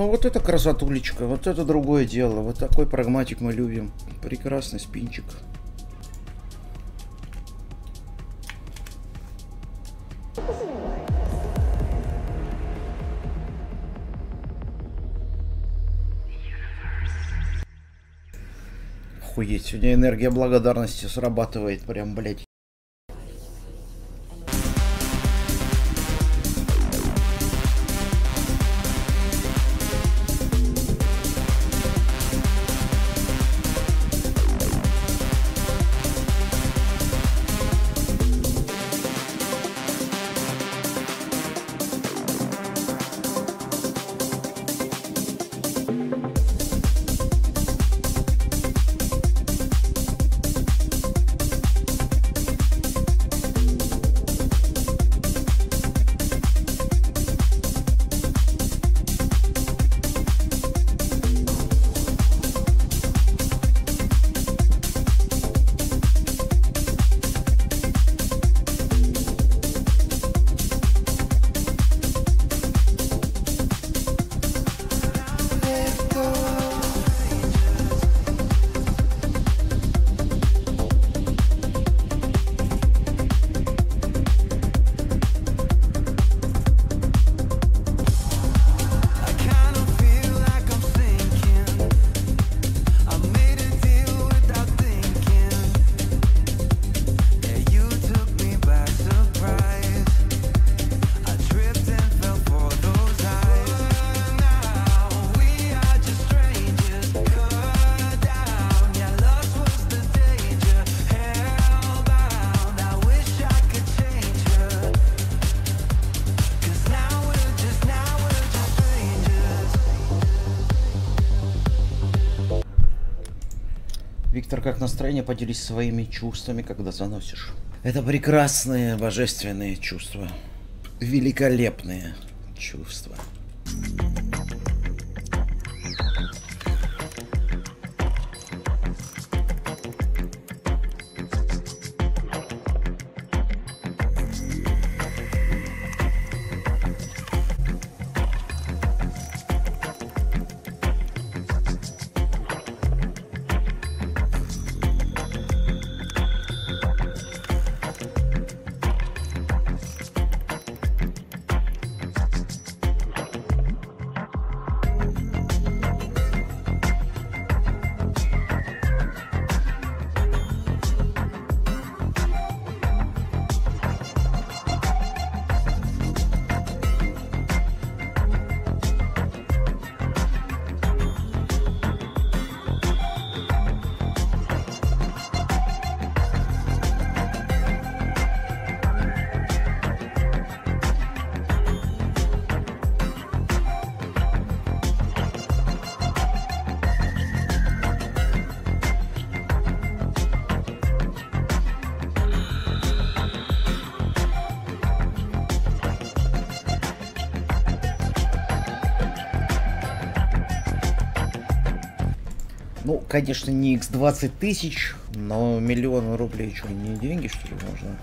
Ну вот это красотулечка, вот это другое дело. Вот такой прагматик мы любим. Прекрасный спинчик. Охуеть, сегодня энергия благодарности срабатывает прям, блядь. Как настроение? Поделись своими чувствами, когда заносишь. Это прекрасные, божественные чувства. Великолепные чувства. Ну, конечно, не x20 тысяч, но миллион рублей, что, не деньги, что ли, можно?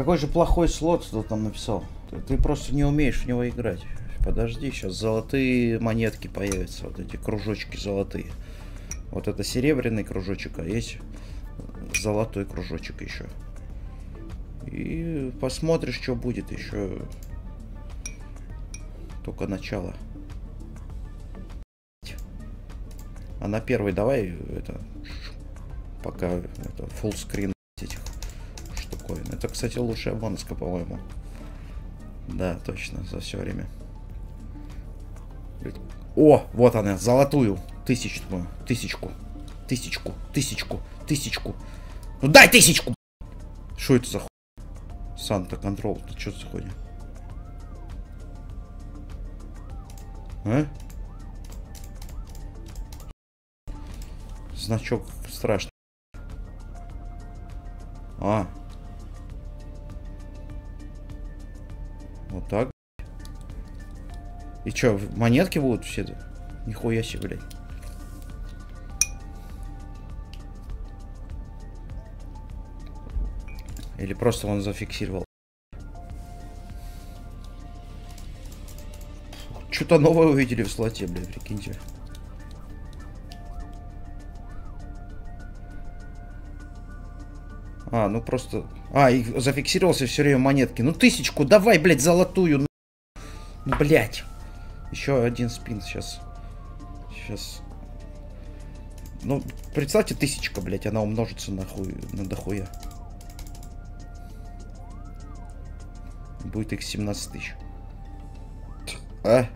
Какой же плохой слот ты там написал? Ты, просто не умеешь в него играть. Подожди, сейчас золотые монетки появятся, вот эти кружочки золотые. Вот это серебряный кружочек, а есть золотой кружочек еще. И посмотришь, что будет еще. Только начало. А на первый давай это пока это full screen штуковин. Это, кстати, лучшая бонуска, по-моему. Да, точно, за все время. О, вот она, золотую. Тысячную. Тысячку. Тысячку. Тысячку. Тысячку. Ну дай тысячку! Что это за хуй? Санта контрол. Ты что за хуйня? А? Значок страшный. А. Вот так. И чё, монетки будут все? Нихуя себе, блядь. Или просто он зафиксировал. Что-то новое увидели в слоте, блядь, прикиньте. А, ну просто... А, и зафиксировался все время монетки. Ну тысячку, давай, блядь, золотую. Ну, блядь. Еще один спин сейчас. Сейчас. Ну, представьте, тысячка, блядь, она умножится на хуй, на дохуя. Будет их 17 тысяч. А?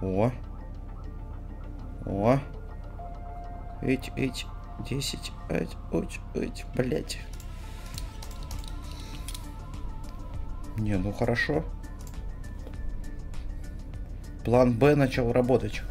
О. О. Эти, эти. 10, 5, 8, 8, блять. Не, ну хорошо. План Б начал работать.